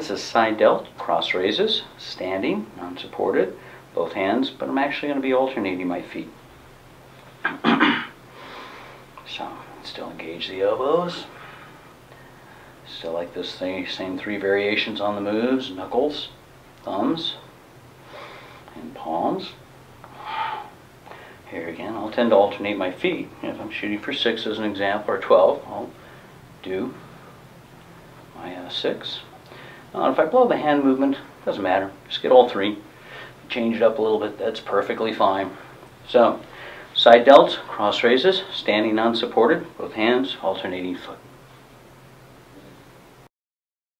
This is side delt, cross raises, standing, unsupported, both hands, but I'm actually going to be alternating my feet. so, still engage the elbows. Still like this thing, same three variations on the moves, knuckles, thumbs, and palms. Here again, I'll tend to alternate my feet. If I'm shooting for 6 as an example, or 12, I'll do my uh, 6. If I blow the hand movement, doesn't matter. Just get all three. Change it up a little bit, that's perfectly fine. So, side delts, cross raises, standing unsupported, both hands, alternating foot.